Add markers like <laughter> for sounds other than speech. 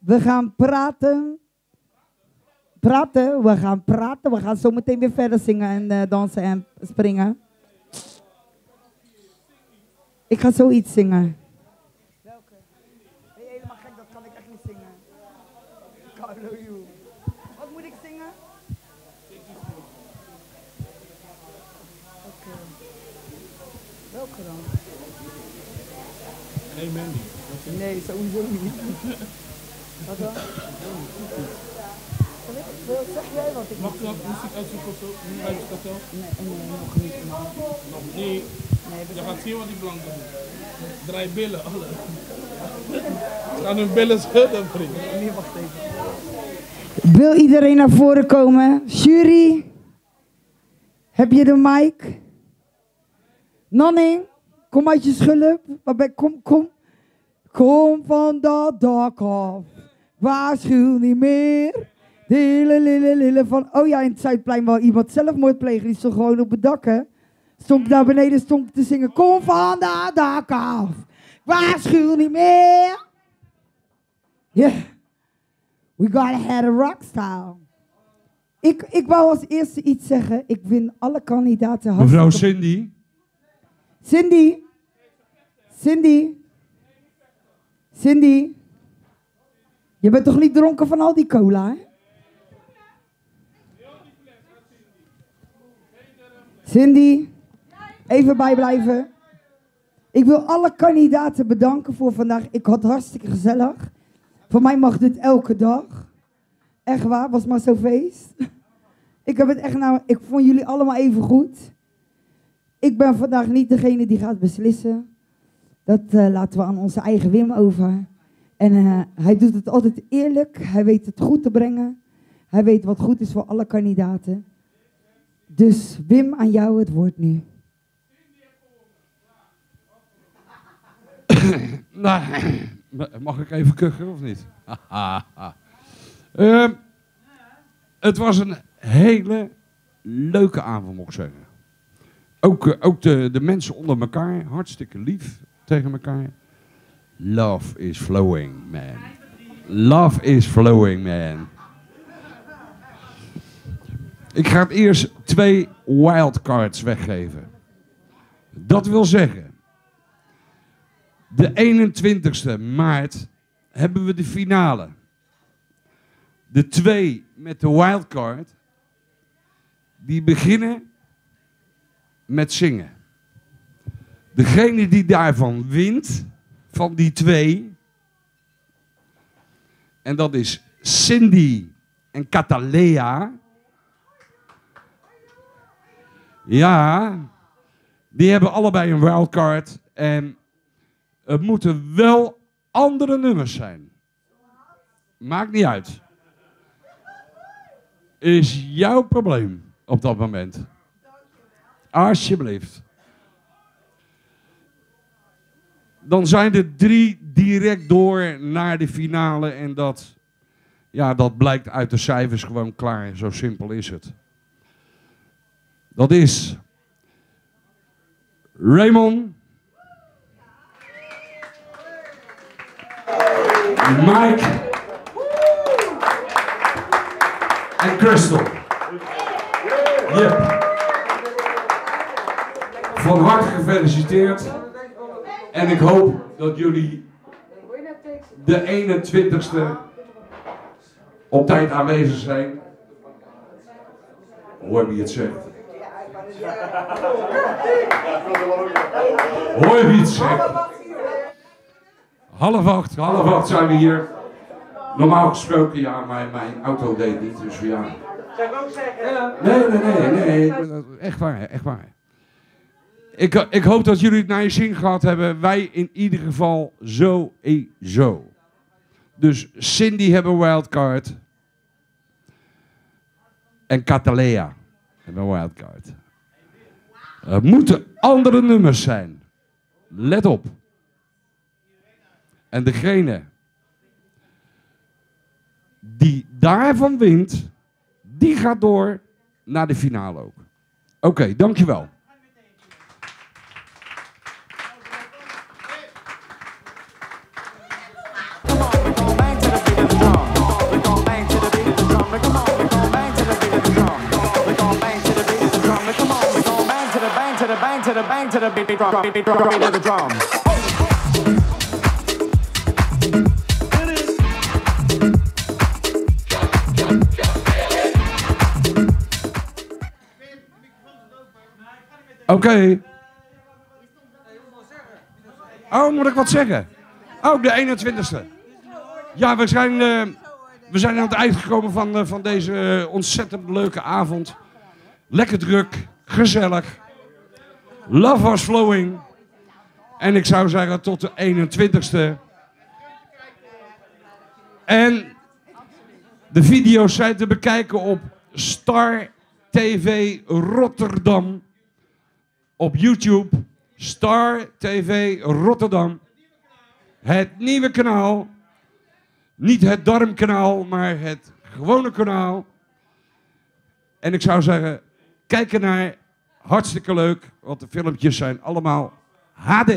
We gaan praten. Praten, we gaan praten. We gaan zo meteen weer verder zingen en eh, dansen en springen. Ik ga zoiets zingen. Welke? Ben je helemaal gek? Dat kan ik echt niet zingen. Carlo, you. Wat moet ik zingen? Oké. Welke dan? Nee, Mandy. Nee, sowieso niet. Wat dan? Wil- Zeg jij wat ik Mag je wat muziek uitzoeken of zo? Het kartel? Nee, nee, nog niet. man. Nog niet. Nee, Je gaat zien wat die blanken doen. Draai billen, alle. <laughs> Ze gaan hun billen schudden, vriend. Nee, wacht even. Wil iedereen naar voren komen? Jury? Heb je de mic? Nanning, kom uit je schulp. Kom, kom. Kom van dat dak af. Waarschuw niet meer. Lille, lille, lille van... Oh ja, in het Zuidplein wou iemand zelfmoord plegen. Die stond gewoon op het dak, hè. Stond daar beneden stond te zingen. Kom van dat dak af. Waarschuw niet meer. Yeah. We gotta have a rockstar. Ik, ik wou als eerste iets zeggen. Ik vind alle kandidaten Mevrouw Cindy. Cindy. Cindy. Cindy. Je bent toch niet dronken van al die cola, hè? Cindy. Even bijblijven. Ik wil alle kandidaten bedanken voor vandaag. Ik had hartstikke gezellig. Voor mij mag dit elke dag. Echt waar, was maar zo'n feest. Ik heb het echt nou, ik vond jullie allemaal even goed. Ik ben vandaag niet degene die gaat beslissen. Dat eh, laten we aan onze eigen Wim over. En eh, hij doet het altijd eerlijk. Hij weet het goed te brengen. Hij weet wat goed is voor alle kandidaten. Dus Wim, aan jou het woord nu. <coughs> Nou, <coughs> mag ik even kuchen of niet? <laughs> Ehm, het was een hele leuke avond, moet ik zeggen. Ook, eh, ook de, de mensen onder elkaar, hartstikke lief tegen elkaar. Love is flowing, man. Love is flowing, man. Ik ga het eerst twee wildcards weggeven. Dat wil zeggen, de 21ste maart hebben we de finale. De twee met de wildcard, die beginnen met zingen. Degene die daarvan wint, van die twee, en dat is Cindy en Catalea. Ja, die hebben allebei een wildcard en het moeten wel andere nummers zijn. Maakt niet uit. Is jouw probleem op dat moment. Alsjeblieft. Dan zijn er drie direct door naar de finale. En dat, ja, dat blijkt uit de cijfers gewoon klaar. Zo simpel is het. Dat is Raymond. Mike. En Crystal. Yep. Van harte gefeliciteerd. En ik hoop dat jullie de 21ste op tijd aanwezig zijn. Hoor wie het zegt. Hoor wie het zegt. Half acht, half acht zijn we hier. Normaal gesproken, ja, maar mijn auto deed niet, dus ja. Zou ik ook zeggen? Nee, nee, nee, nee. Echt waar, echt waar. Ik, ik hoop dat jullie het naar je zin gehad hebben. Wij in ieder geval sowieso. Dus Cindy hebben wildcard. En Catalea hebben wildcard. Er moeten andere nummers zijn. Let op. En degene die daarvan wint, die gaat door naar de finale ook. Oké, dankjewel. To the beat, beat, beat. Oké. Oh, moet ik wat zeggen? Oh, de 21ste. Ja, we zijn, eh, we zijn aan het eind gekomen van, eh, van deze eh, ontzettend leuke avond. Lekker druk, gezellig. Love was flowing. En ik zou zeggen tot de 21ste. En de video's zijn te bekijken op Star TV Rotterdam op YouTube. Star TV Rotterdam. Het nieuwe kanaal. Niet het darmkanaal, maar het gewone kanaal. En ik zou zeggen, kijk ernaar. Hartstikke leuk, want de filmpjes zijn allemaal HD.